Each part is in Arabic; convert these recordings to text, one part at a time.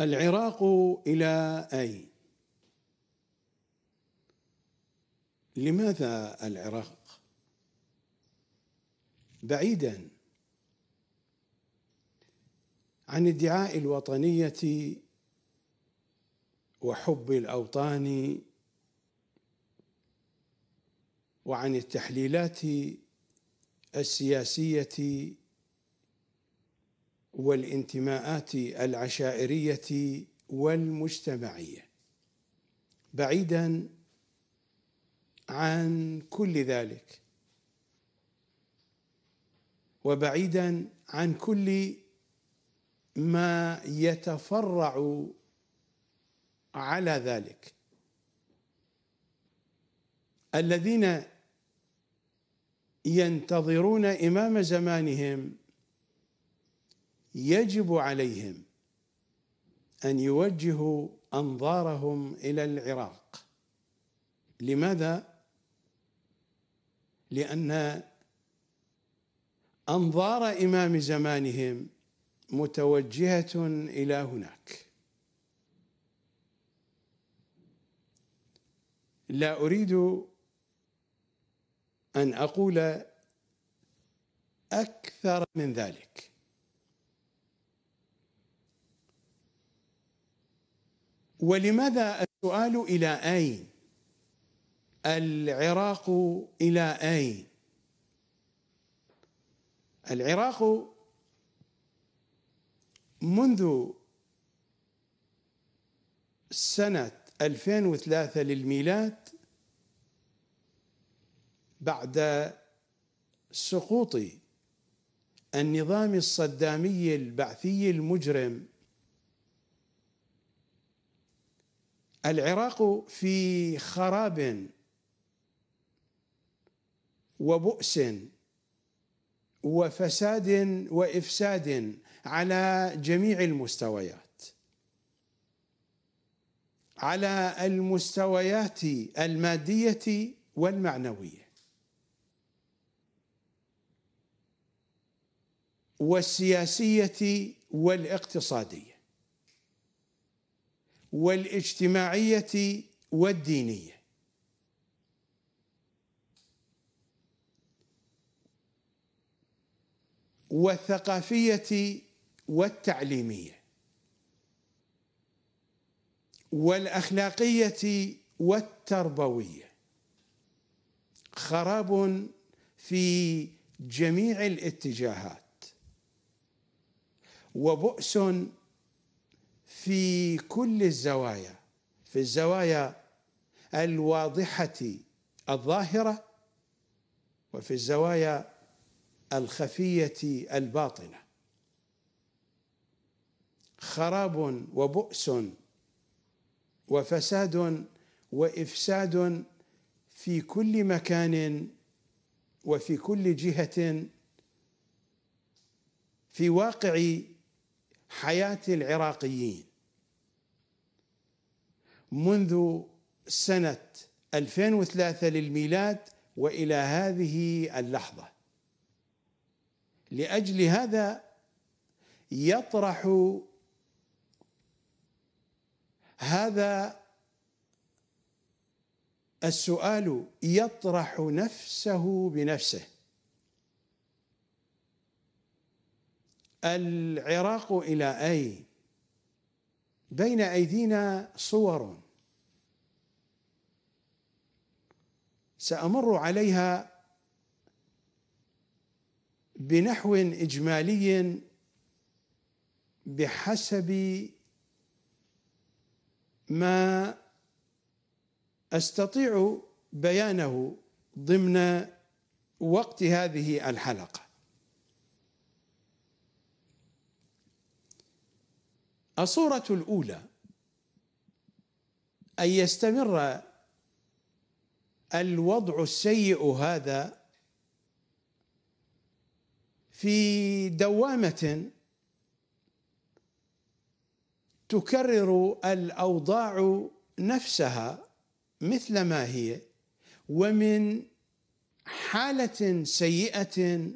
العراق إلى أين؟ لماذا العراق؟ بعيدا عن ادعاء الوطنية وحب الأوطان وعن التحليلات السياسية والانتماءات العشائرية والمجتمعية. بعيدا عن كل ذلك وبعيدا عن كل ما يتفرع على ذلك. الذين ينتظرون إمام زمانهم يجب عليهم أن يوجهوا أنظارهم إلى العراق. لماذا؟ لأن أنظار إمام زمانهم متوجهة إلى هناك. لا أريد أن أقول أكثر من ذلك. ولماذا السؤال إلى أين؟ العراق إلى أين؟ العراق منذ سنة 2003 للميلاد بعد سقوط النظام الصدامي البعثي المجرم العراق في خراب وبؤس وفساد وإفساد على جميع المستويات. على المستويات المادية والمعنوية. والسياسية والاقتصادية. والاجتماعية والدينية. والثقافية والتعليمية. والأخلاقية والتربوية. خراب في جميع الاتجاهات. وبؤس في كل الزوايا في الزوايا الواضحة الظاهرة وفي الزوايا الخفية الباطنة. خراب وبؤس وفساد وإفساد في كل مكان وفي كل جهة في واقع حياة العراقيين. منذ سنة 2003 للميلاد وإلى هذه اللحظة. لأجل هذا يطرح هذا السؤال يطرح نفسه بنفسه. العراق إلى أين؟ بين أيدينا صور. سأمر عليها بنحو إجمالي بحسب ما أستطيع بيانه ضمن وقت هذه الحلقة. الصورة الأولى أن يستمر الوضع السيء هذا في دوامة تكرر الأوضاع نفسها مثل ما هي ومن حالة سيئة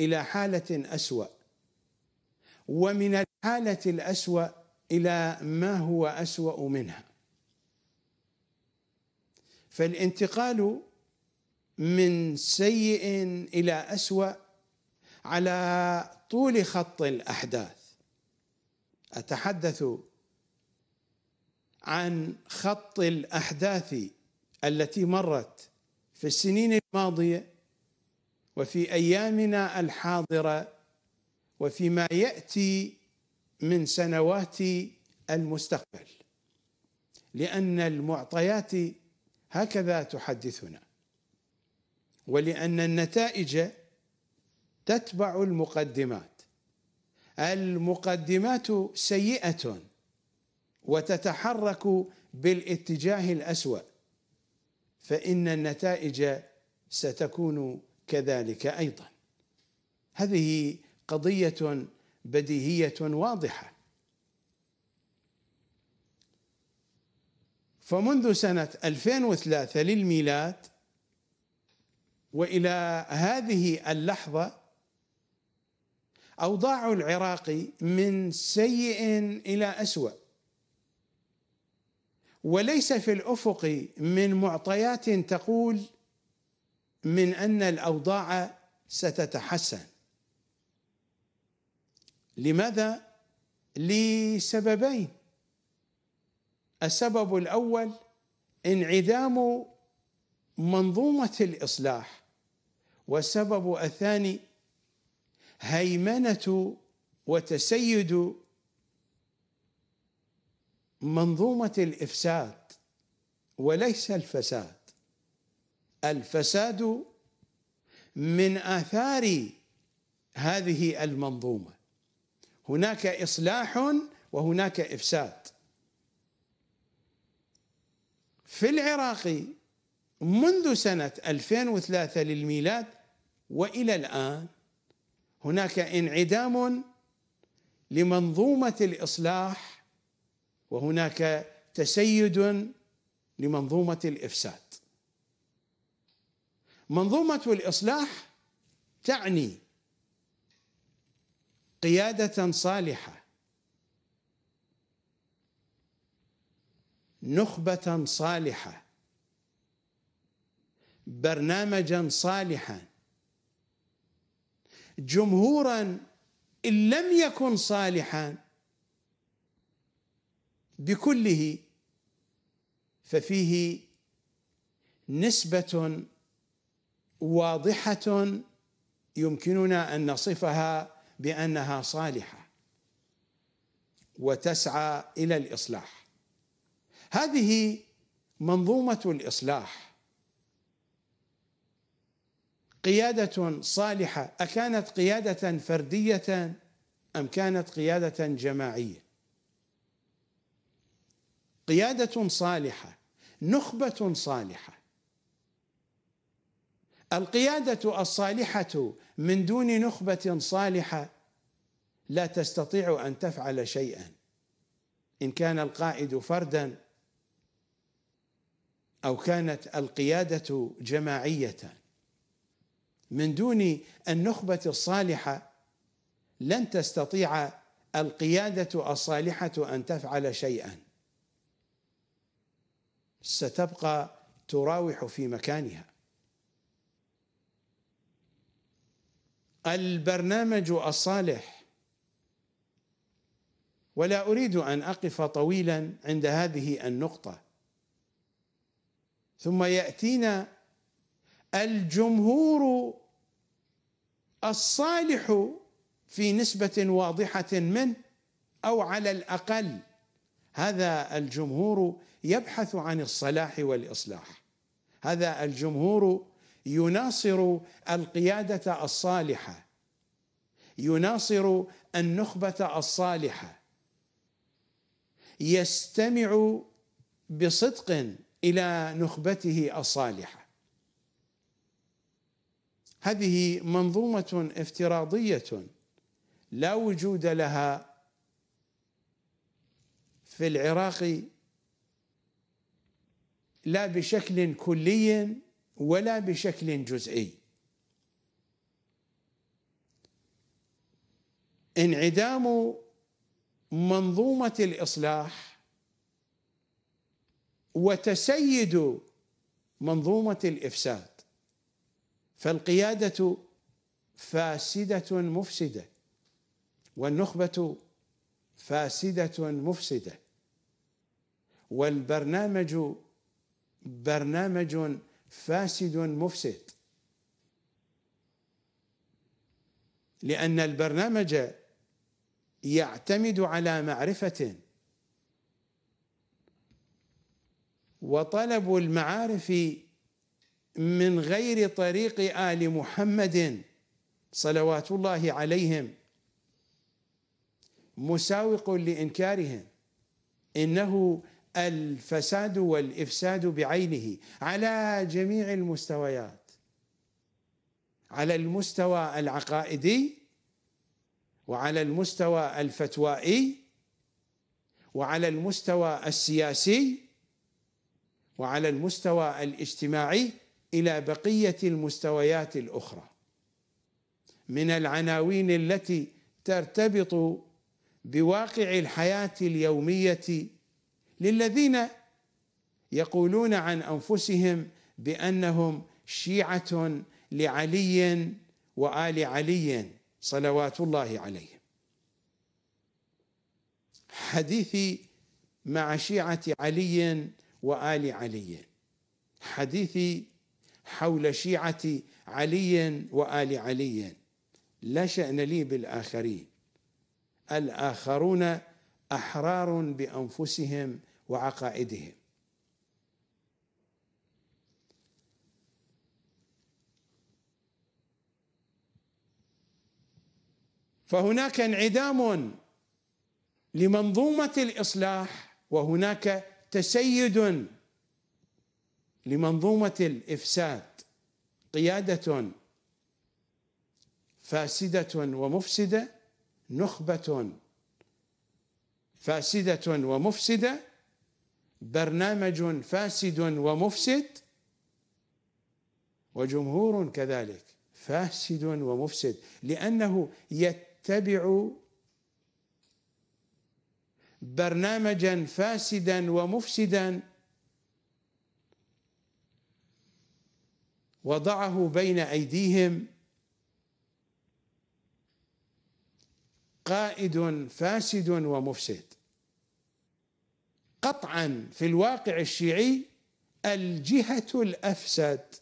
إلى حالة أسوأ ومن الحالة الأسوأ إلى ما هو أسوأ منها. فالانتقال من سيء إلى أسوأ على طول خط الأحداث. أتحدث عن خط الأحداث التي مرت في السنين الماضية وفي أيامنا الحاضرة وفيما يأتي من سنوات المستقبل لأن المعطيات هكذا تحدثنا. ولأن النتائج تتبع المقدمات. المقدمات سيئة وتتحرك بالاتجاه الأسوأ. فإن النتائج ستكون كذلك أيضا. هذه قضية بديهية واضحة. فمنذ سنة 2003 للميلاد وإلى هذه اللحظة أوضاع العراق من سيء إلى أسوأ. وليس في الأفق من معطيات تقول من أن الأوضاع ستتحسن. لماذا؟ لسببين. السبب الأول انعدام منظومة الإصلاح والسبب الثاني هيمنة وتسيد منظومة الإفساد وليس الفساد. الفساد من آثار هذه المنظومة. هناك إصلاح وهناك إفساد. في العراق منذ سنة 2003 للميلاد وإلى الآن هناك انعدام لمنظومة الإصلاح وهناك تسيد لمنظومة الإفساد. منظومة الإصلاح تعني قيادة صالحة نخبة صالحة. برنامجا صالحا. جمهورا إن لم يكن صالحا بكله ففيه نسبة واضحة يمكننا أن نصفها بأنها صالحة وتسعى إلى الإصلاح. هذه منظومة الإصلاح. قيادة صالحة أكانت قيادة فردية أم كانت قيادة جماعية؟ قيادة صالحة نخبة صالحة. القيادة الصالحة من دون نخبة صالحة لا تستطيع أن تفعل شيئا. إن كان القائد فردا أو كانت القيادة جماعية. من دون النخبة الصالحة لن تستطيع القيادة الصالحة أن تفعل شيئا. ستبقى تراوح في مكانها. البرنامج الصالح. ولا أريد أن أقف طويلا عند هذه النقطة. ثم يأتينا الجمهور الصالح في نسبة واضحة منه أو على الأقل. هذا الجمهور يبحث عن الصلاح والإصلاح. هذا الجمهور يناصر القيادة الصالحة يناصر النخبة الصالحة يستمع بصدق إلى نخبته الصالحة. هذه منظومة افتراضية لا وجود لها في العراق لا بشكل كلي ولا بشكل جزئي. انعدام منظومة الإصلاح وتسيد منظومة الإفساد. فالقيادة فاسدة مفسدة والنخبة فاسدة مفسدة والبرنامج برنامج فاسد مفسد. لأن البرنامج يعتمد على معرفة وطلب المعارف من غير طريق آل محمد صلوات الله عليهم مساوق لإنكارهم. إنه الفساد والإفساد بعينه على جميع المستويات على المستوى العقائدي وعلى المستوى الفتوائي وعلى المستوى السياسي وعلى المستوى الاجتماعي إلى بقية المستويات الأخرى. من العناوين التي ترتبط بواقع الحياة اليومية للذين يقولون عن أنفسهم بأنهم شيعة لعلي وآل علي صلوات الله عليهم. حديثي مع شيعة علي وآل علي. حديثي حول شيعة علي وآل علي. لا شأن لي بالآخرين. الآخرون أحرار بأنفسهم وعقائدهم. فهناك انعدام لمنظومة الإصلاح وهناك تسيد لمنظومة الإفساد قيادة فاسدة ومفسدة نخبة فاسدة ومفسدة برنامج فاسد ومفسد وجمهور كذلك فاسد ومفسد لأنه يتبع برنامجا فاسدا ومفسدا. وضعه بين أيديهم. قائد فاسد ومفسد. قطعا في الواقع الشيعي الجهة الأفسد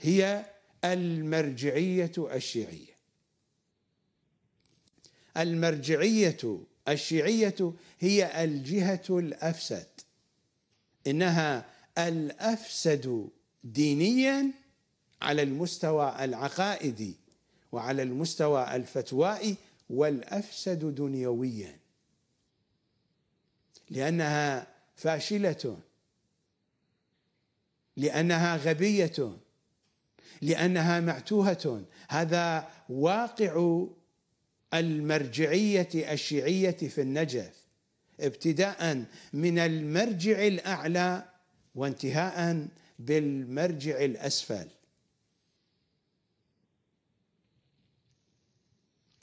هي المرجعية الشيعية. المرجعية الشيعية هي الجهة الأفسد. إنها الأفسد دينيا على المستوى العقائدي وعلى المستوى الفتوائي والأفسد دنيويا. لأنها فاشلة. لأنها غبية. لأنها معتوهة. هذا واقع المرجعية الشيعية في النجف ابتداء من المرجع الأعلى وانتهاء بالمرجع الأسفل.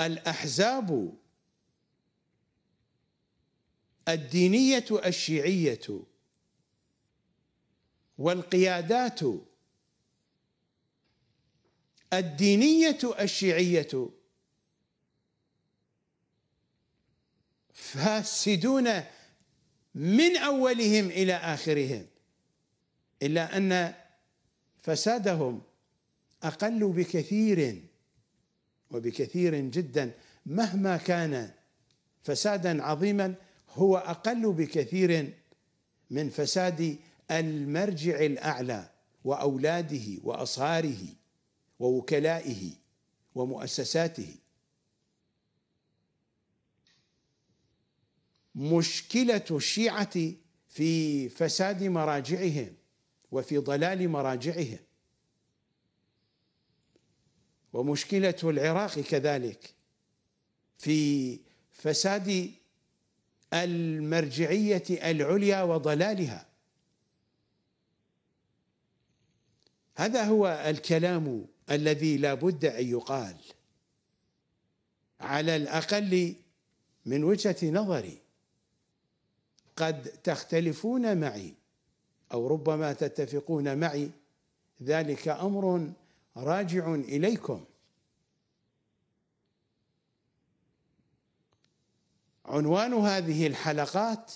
الأحزاب الدينية الشيعية والقيادات الدينية الشيعية فاسدون من أولهم إلى آخرهم إلا أن فسادهم أقل بكثير وبكثير جدا. مهما كان فسادا عظيما هو أقل بكثير من فساد المرجع الأعلى وأولاده واصهاره ووكلائه ومؤسساته. مشكلة الشيعة في فساد مراجعهم وفي ضلال مراجعهم. ومشكلة العراق كذلك في فساد المرجعية العليا وضلالها. هذا هو الكلام الذي لا بد أن يقال على الأقل من وجهة نظري. قد تختلفون معي أو ربما تتفقون معي ذلك أمر راجع إليكم. عنوان هذه الحلقات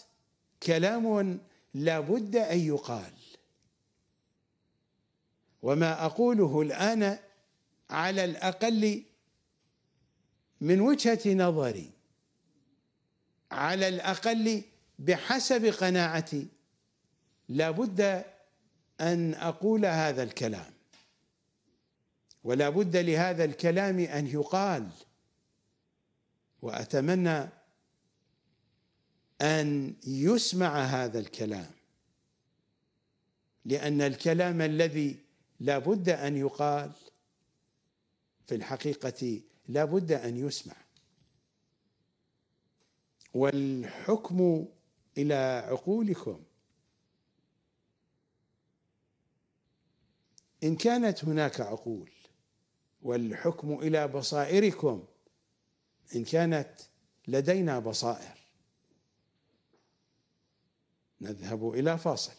كلام لا بد أن يقال. وما أقوله الآن على الأقل من وجهة نظري على الأقل بحسب قناعتي لا بد أن أقول هذا الكلام ولا بد لهذا الكلام أن يقال وأتمنى أن يسمع هذا الكلام لأن الكلام الذي لا بد أن يقال في الحقيقة لا بد أن يسمع. والحكم إلى عقولكم. إن كانت هناك عقول والحكم إلى بصائركم إن كانت لدينا بصائر نذهب إلى فاصل.